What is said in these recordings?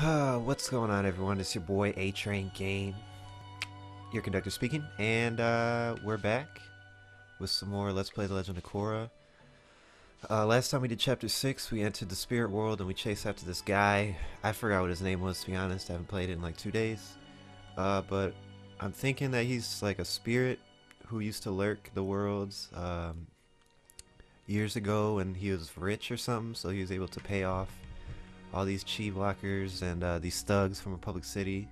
What's going on, everyone? It's your boy A Train Game, your conductor speaking, and uh, we're back with some more Let's Play The Legend of Korra. Uh, last time we did Chapter 6, we entered the spirit world and we chased after this guy. I forgot what his name was, to be honest. I haven't played it in like two days. Uh, but I'm thinking that he's like a spirit who used to lurk the worlds um, years ago and he was rich or something, so he was able to pay off all these chi blockers and uh, these thugs from Republic City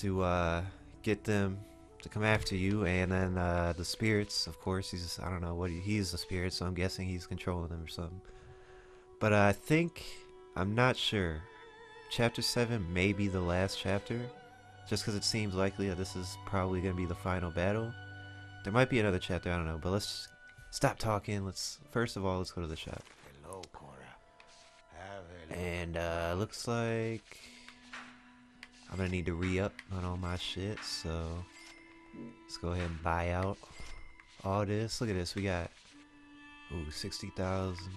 to uh, get them to come after you, and then uh, the spirits, of course. He's I don't know what he, he's a spirit, so I'm guessing he's controlling them or something. But uh, I think I'm not sure. Chapter seven may be the last chapter, just because it seems likely that this is probably gonna be the final battle. There might be another chapter, I don't know. But let's stop talking. Let's first of all let's go to the shop. And uh looks like I'm gonna need to re-up on all my shit, so let's go ahead and buy out all this. Look at this, we got ooh sixty thousand.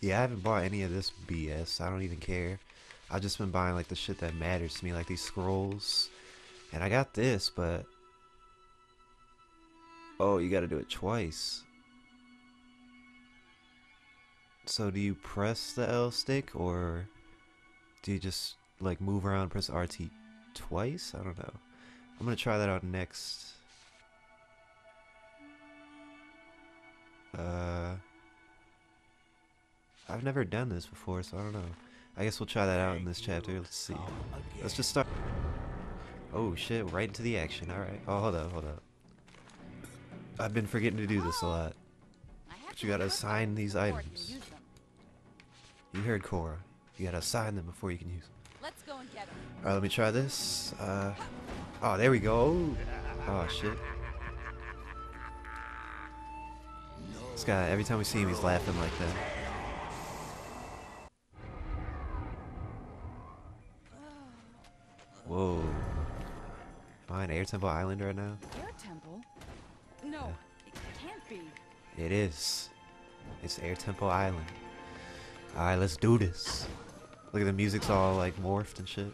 Yeah, I haven't bought any of this BS. I don't even care. I've just been buying like the shit that matters to me, like these scrolls. And I got this, but oh, you got to do it twice. So do you press the L stick or do you just like move around and press RT twice? I don't know. I'm gonna try that out next. Uh, I've never done this before, so I don't know. I guess we'll try that out in this chapter. Let's see. Let's just start. Oh shit! Right into the action. All right. Oh, hold up, hold up. I've been forgetting to do this a lot. But you gotta assign these items. You heard Korra. You gotta assign them before you can use them. Let's go and get them. Alright, let me try this. Uh, oh, there we go. Oh, shit. This guy, every time we see him, he's laughing like that. Whoa. Am I on Air Temple Island right now? Air temple? No, it can't be. It is. It's Air Temple Island. Alright, let's do this. Look at the music's all like morphed and shit.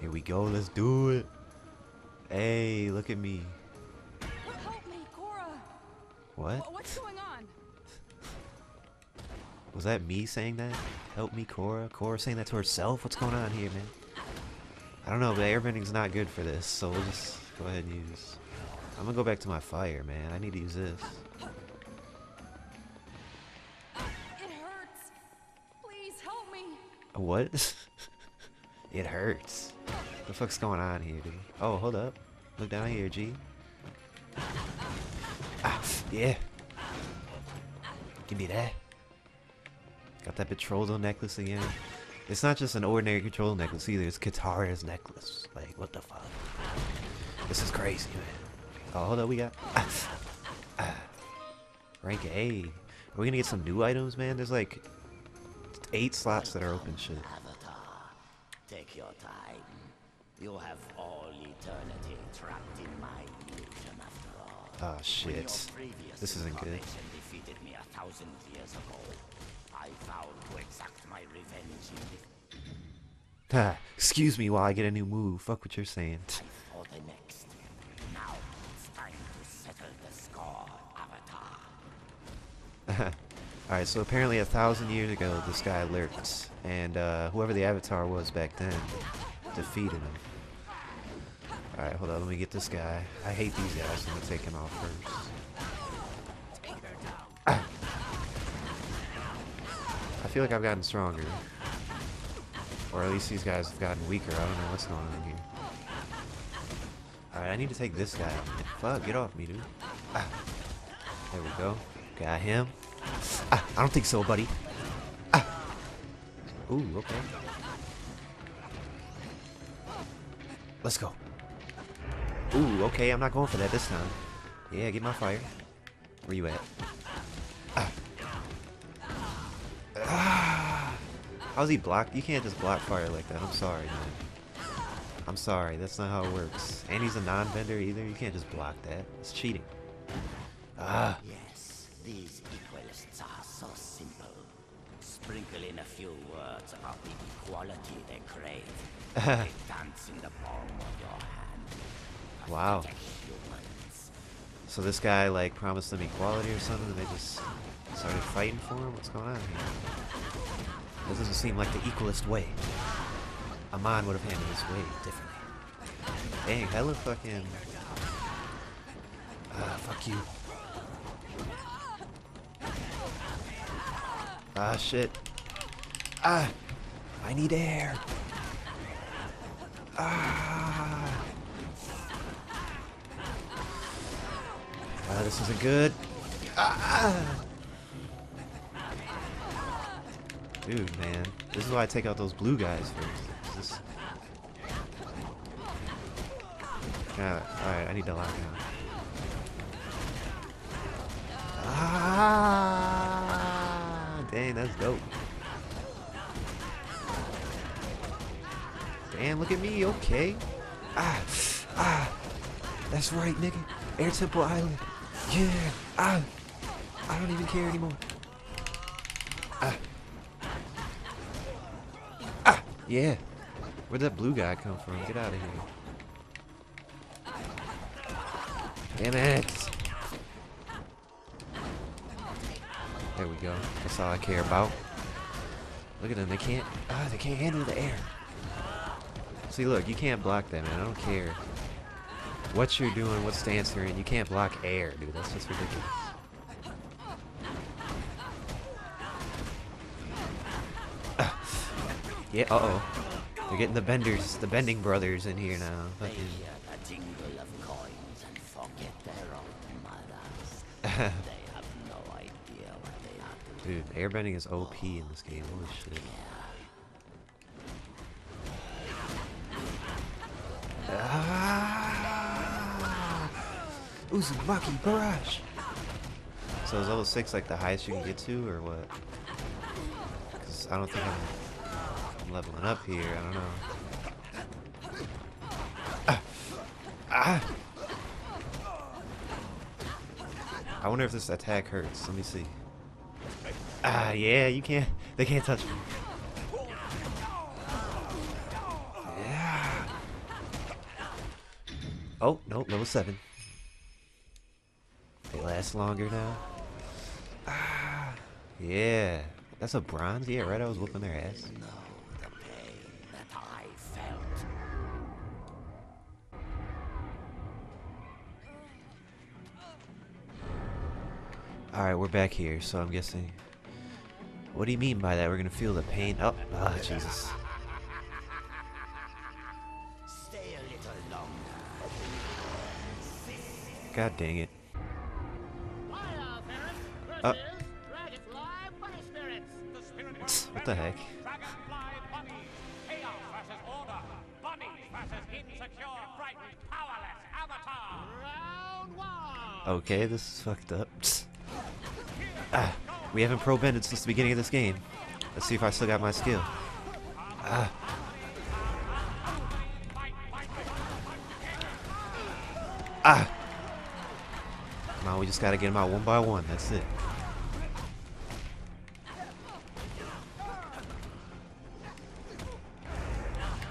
Here we go, let's do it. Hey, look at me. Help me, Korra. What? What's going on? Was that me saying that? Help me, Korra. Korra saying that to herself? What's going on here, man? I don't know, but airbending's not good for this, so we'll just go ahead and use... I'm gonna go back to my fire, man. I need to use this. What? it hurts. What the fuck's going on here, dude? Oh, hold up. Look down here, G. Ah, yeah. Give me that. Got that betrothal necklace again. It's not just an ordinary control necklace either. It's Katara's necklace. Like, what the fuck? This is crazy, man. Oh, hold up. We got... Ah, ah. Rank A. Are we gonna get some new items, man? There's like eight slots that are open shit. Avatar. Take your time. You have all eternity trapped in my illusion after all. Oh shit. This isn't good. defeated me a thousand years ago. I vowed to exact my revenge in this Ha, ah, excuse me while I get a new move. Fuck what you're saying. for the next. Alright, so apparently a thousand years ago this guy lurked, and uh, whoever the avatar was back then defeated him. Alright, hold on, let me get this guy. I hate these guys, so I'm gonna take him out first. Ah. I feel like I've gotten stronger. Or at least these guys have gotten weaker. I don't know what's going on here. Alright, I need to take this guy. Fuck, get off me, dude. Ah. There we go. Got him. Ah, I don't think so, buddy. Ah. Ooh, okay. Let's go. Ooh, okay, I'm not going for that this time. Yeah, get my fire. Where you at? Ah. Ah. How's he blocked? You can't just block fire like that. I'm sorry, man. I'm sorry, that's not how it works. And he's a non-bender either. You can't just block that. It's cheating. Ah. Yes, these equalists are so simple. in a few words about the equality they crave. they dance in the palm of your hand. Wow. So this guy like promised them equality or something, and they just started fighting for him. What's going on here? This doesn't seem like the equalist way. Amon would have handled this way differently. Dang, hella fucking. Ah, fuck you. Ah, shit. Ah, I need air. Ah. Ah, this isn't good. Ah. Dude, man. This is why I take out those blue guys first. This... Yeah, alright, I need to lock out. Dang, that's dope. Damn, look at me, okay. Ah, ah, that's right, nigga. Air Temple Island. Yeah, ah, I don't even care anymore. Ah. Ah, yeah. Where'd that blue guy come from? Get out of here. Damn it. There we go. That's all I care about. Look at them. They can't. Ah, they can't handle the air. See, look. You can't block that, man. I don't care what you're doing, what stance you're in. You can't block air, dude. That's just ridiculous. Ah. Yeah. Uh oh. They're getting the benders, the bending brothers in here now. Fucking. Dude, airbending is OP in this game. Holy shit. Ah! Uzumaki Barrage! So is level 6 like the highest you can get to, or what? Because I don't think I'm, I'm leveling up here. I don't know. Ah! Ah! I wonder if this attack hurts. Let me see. Ah, yeah, you can't. They can't touch me. Yeah. Oh, no, level 7. They last longer now. Ah, yeah. That's a bronze? Yeah, right? I was whooping their ass. know the pain that I felt. Alright, we're back here, so I'm guessing. What do you mean by that? We're gonna feel the pain? Oh, ah, Jesus. Stay a little longer. God dang it. Hiya, Uh. is Dragonfly Bunny Spirits. The spirit world What the heck? Dragonfly Bunny. Chaos versus order. Bunnies versus insecure, frightened, powerless avatar. Round one. Okay, this is fucked up. Ah, we haven't pro bended since the beginning of this game. Let's see if I still got my skill. Ah. Ah. Come on, we just gotta get them out one by one. That's it.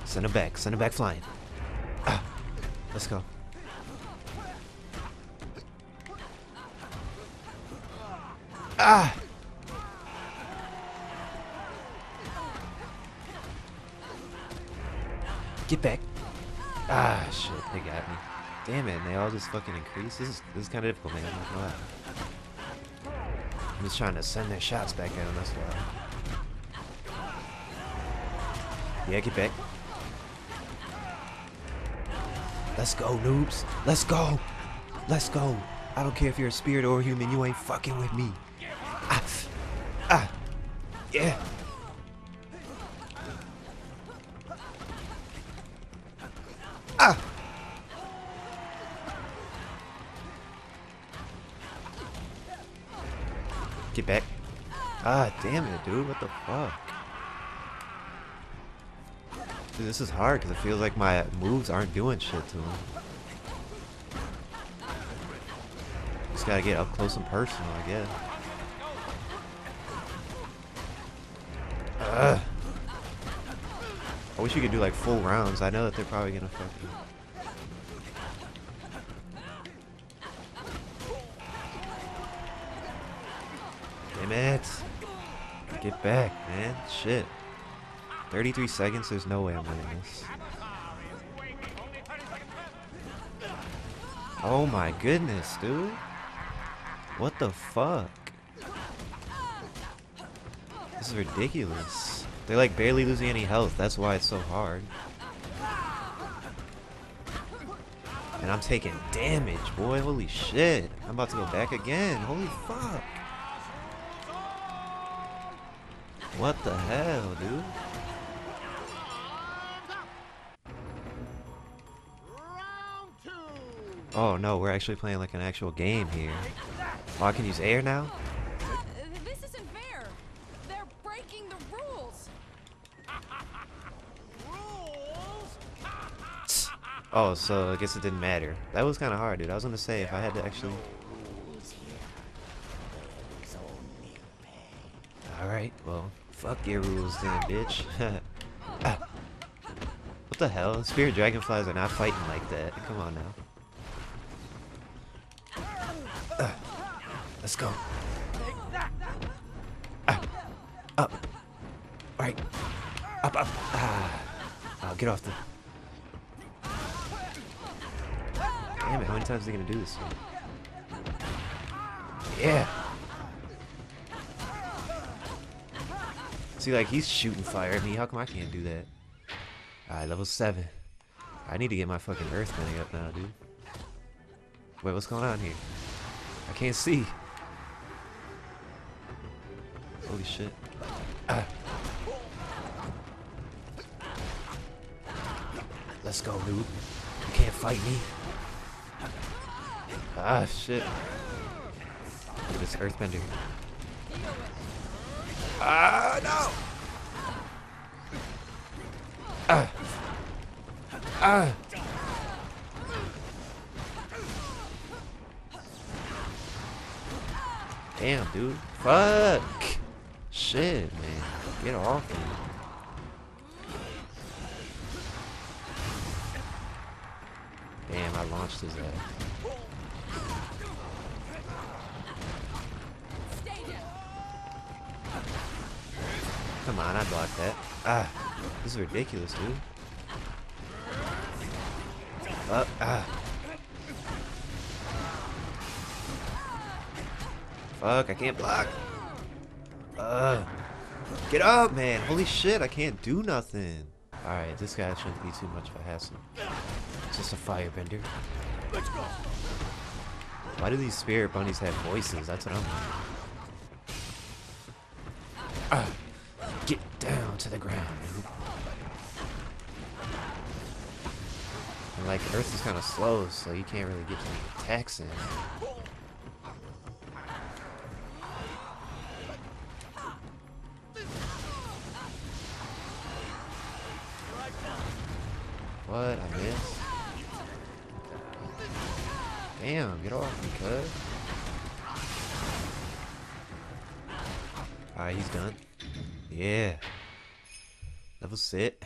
Send him back. Send him back flying. Ah. Let's go. Ah! Get back. Ah, shit. They got me. Damn it. And they all just fucking increase. This is, this is kind of difficult, man. I'm not gonna lie. I'm just trying to send their shots back at them. That's why. Yeah, get back. Let's go, noobs. Let's go. Let's go. I don't care if you're a spirit or a human. You ain't fucking with me. Ah. Ah. Yeah. Get back. Ah, damn it, dude. What the fuck? Dude, this is hard because it feels like my moves aren't doing shit to him. Just gotta get up close and personal, I guess. Ugh. I wish you could do like full rounds. I know that they're probably gonna fucking. Get back, man. Shit. 33 seconds, there's no way I'm winning this. Oh my goodness, dude. What the fuck? This is ridiculous. They're like barely losing any health. That's why it's so hard. And I'm taking damage, boy. Holy shit. I'm about to go back again. Holy fuck. What the hell, dude? Oh no, we're actually playing like an actual game here. Oh, I can use air now? Uh, This isn't fair. They're breaking the rules. Rules. Oh, so I guess it didn't matter. That was kind of hard, dude. I was gonna say if I had to actually. Alright, well, fuck your rules then, bitch. What the hell? Spirit dragonflies are not fighting like that. Come on now. Let's go. Up. Alright. Up, up. Ah. Oh, get off the. Damn it, how many times are they gonna do this? Yeah. See, like, he's shooting fire at me. How come I can't do that? Alright, level 7. I need to get my fucking earth bending up now, dude. Wait, what's going on here? I can't see. Holy shit. Ah. Let's go, dude. You can't fight me. Ah, shit. This earthbender. Ah, no! Ah! Ah! Damn, dude. Fuck! Shit, man. Get off me. Damn, I launched his ass. Come on, I blocked that. Ah, this is ridiculous, dude. Uh, ah. Fuck, I can't block. Uh, get up, man. Holy shit, I can't do nothing. Alright, this guy shouldn't be too much of a hassle. It's just a firebender. Why do these spirit bunnies have voices? That's what I'm Earth is kind of slow, so you can't really get any attacks in. What? I missed? Damn, get off me, cuz. Alright, he's done. Yeah. Level sit.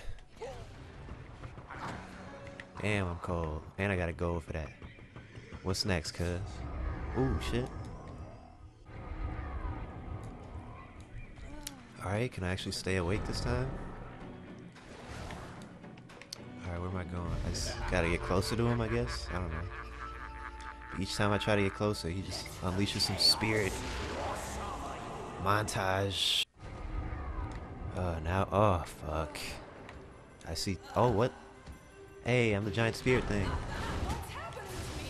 Damn, I'm cold. And I gotta go for that. What's next, cuz? Ooh, shit. Alright, can I actually stay awake this time? Alright, where am I going? I just gotta get closer to him, I guess? I don't know. Each time I try to get closer, he just unleashes some spirit. Montage. Uh, now, oh, fuck. I see, oh, what? Hey, I'm the giant spirit thing. What's happening to me?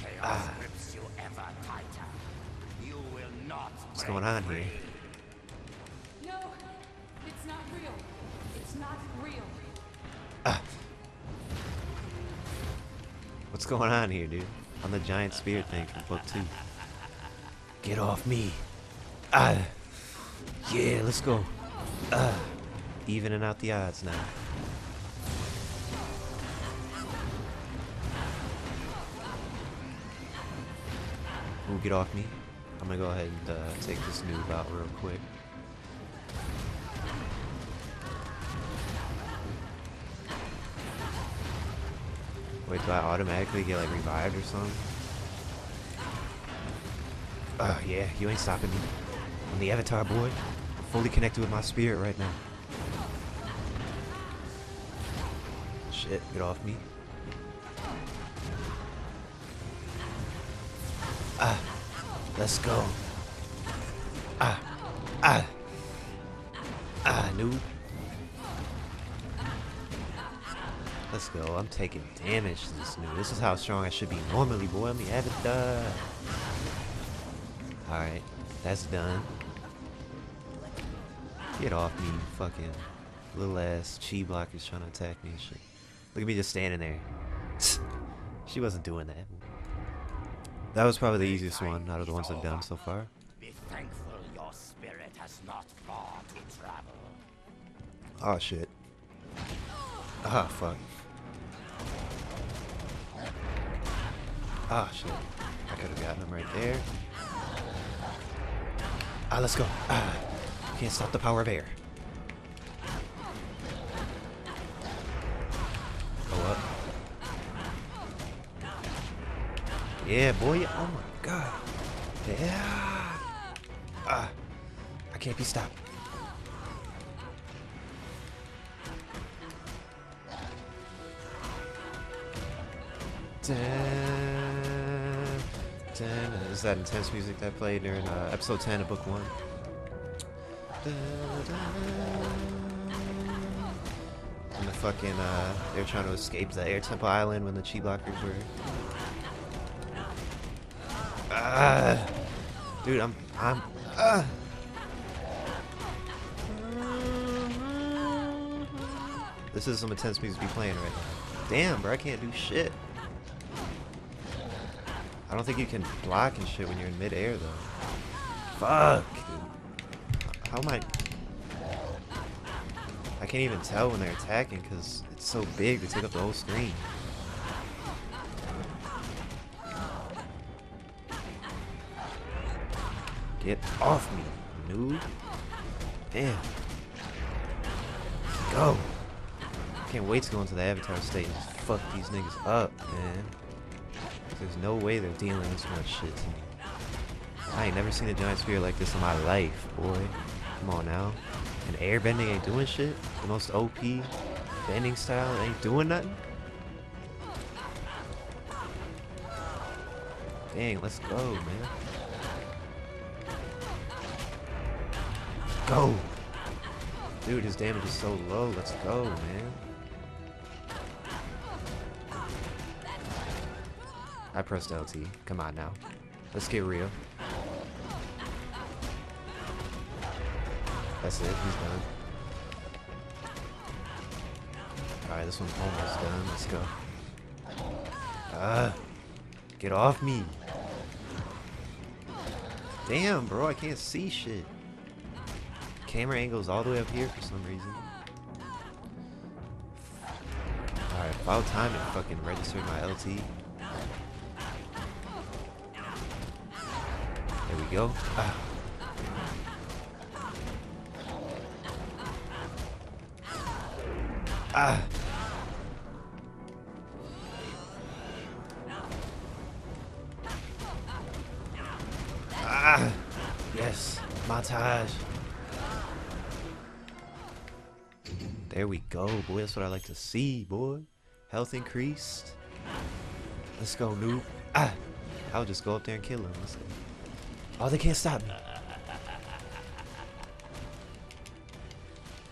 Chaos grips you ever tighter. You will not what's going on here? No, it's not real. It's not real. What's going on here, dude? I'm the giant spirit thing from book two. Get off me. Ah. Yeah, let's go. Ah. Evening out the odds now. Ooh, get off me. I'm gonna go ahead and uh, take this noob out real quick. Wait, do I automatically get like revived or something? Uh, yeah, you ain't stopping me. I'm the Avatar boy. I'm fully connected with my spirit right now. Shit, get off me. Ah, let's go. Ah, ah, ah, noob. Let's go. I'm taking damage to this noob. This is how strong I should be normally, boy. I'm the Avatar. Alright, that's done. Get off me, fucking little ass chi blockers trying to attack me and shit. Look at me just standing there. she wasn't doing that. That was probably the easiest one out of the ones I've done so far. Be thankful your spirit has not far to travel. Oh shit. Ah fuck. Ah shit. I could have gotten him right there. Ah, let's go. Ah, can't stop the power of air. Yeah, boy. Oh my god. Yeah. Ah, I can't be stopped. Dun. Is that intense music that played during uh, episode 10 of book 1? Dun, dun. And the fucking, uh, they were trying to escape the Air Temple Island when the Chi Blockers were. Ah! Dude, I'm, I'm, ah! This is some intense music to be playing right now. Damn, bro, I can't do shit. I don't think you can block and shit when you're in midair though. Fuck, dude. How am I? I can't even tell when they're attacking because it's so big. They take up the whole screen. Get off me, noob. Damn. Go. Can't wait to go into the Avatar state and just fuck these niggas up, man. There's no way they're dealing this much shit to me. I ain't never seen a giant spear like this in my life, boy. Come on now. And airbending ain't doing shit? The most OP bending style ain't doing nothing? Dang, let's go, man. Go! Dude, his damage is so low. Let's go, man. I pressed LT. Come on now. Let's get real. That's it. He's done. Alright, this one's almost done. Let's go. Ah. Get off me. Damn, bro. I can't see shit. Camera angle's all the way up here for some reason. Alright, about time it fucking registered my LT. There we go. Ah. Ah. Ah. Yes. Montage. There we go, boy. That's what I like to see, boy. Health increased. Let's go, noob. Ah. I'll just go up there and kill him. Oh, they can't stop me.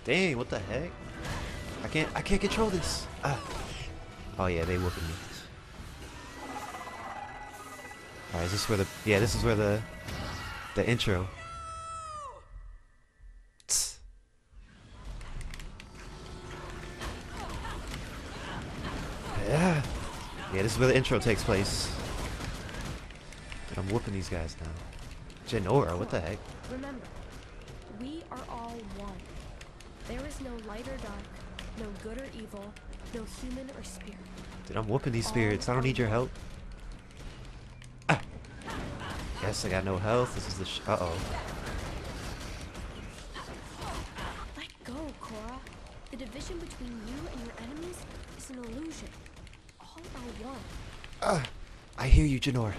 Dang, what the heck? I can't I can't control this. Ah. Oh yeah, they whooping me. Alright, is this where the yeah, this is where the the intro. Tss. Yeah. Yeah, this is where the intro takes place. Dude, I'm whooping these guys now. Jinora, what the heck? Remember, we are all one. There is no light or dark, no good or evil, no human or spirit. Dude, I'm whooping these spirits. I don't need your help. Ah. Guess I got no health. This is the sh- Uh oh. Let go, Korra. The division between you and your enemies is an illusion. All are one. Uh, I hear you, Janor.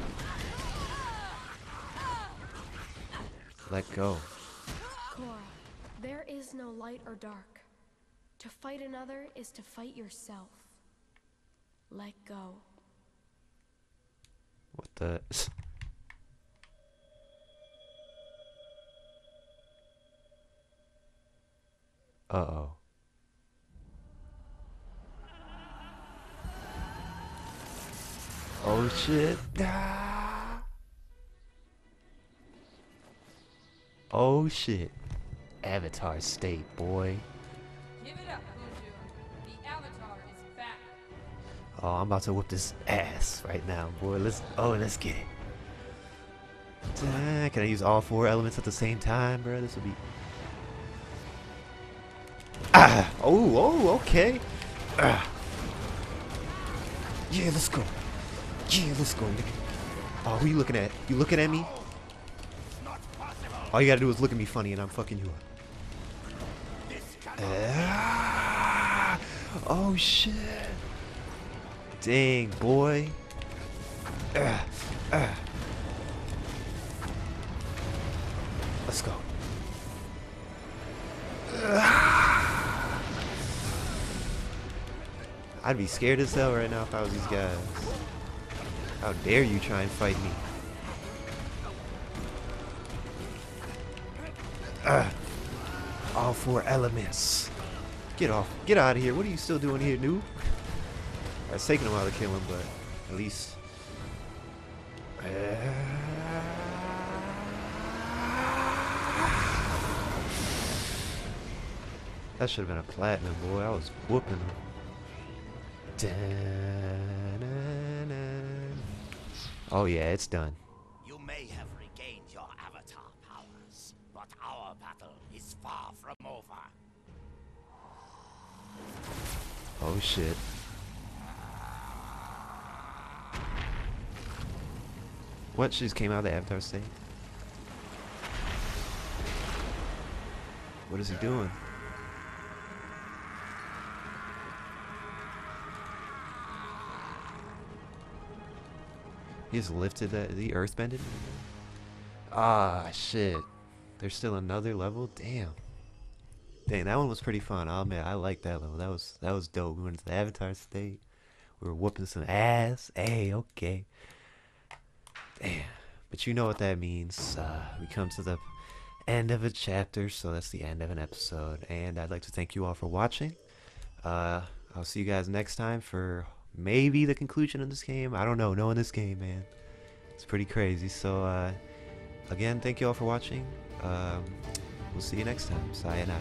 Let go. Korra, there is no light or dark. To fight another is to fight yourself. Let go. What the? Uh oh. Shit. Ah. Oh shit. Avatar state, boy. Give it up. The Avatar is back. Oh, I'm about to whip this ass right now, boy. Let's oh, let's get it. Ah, Can I use all four elements at the same time, bro? This will be. Ah! Oh, oh, okay. Ah. Yeah, let's go. Yeah, let's go. Oh, who you looking at? You looking at me? All you gotta do is look at me funny, and I'm fucking you up. Ah! Oh shit! Dang, boy. Ah, ah. Let's go. I'd be scared as hell right now if I was these guys. How dare you try and fight me? Ah. All four elements. Get off. Get out of here. What are you still doing here, noob? It's taking a while to kill him, but at least. That should have been a platinum, boy. I was whooping him. Da-na-na. Oh, yeah, it's done. You may have regained your avatar powers, but our battle is far from over. Oh, shit. What? She just came out of the Avatar state? What is he doing? He just lifted that the earth bended? Ah shit. There's still another level? Damn. Dang, that one was pretty fun. I'll admit I like that level. That was that was dope. We went to the Avatar state. We were whooping some ass. Hey, okay. Damn. But you know what that means. Uh, we come to the end of a chapter, so that's the end of an episode. And I'd like to thank you all for watching. Uh, I'll see you guys next time for maybe the conclusion of this game. I don't know. Knowing this game, man, it's pretty crazy. So, uh, again, thank you all for watching. Um, we'll see you next time. Sayonara.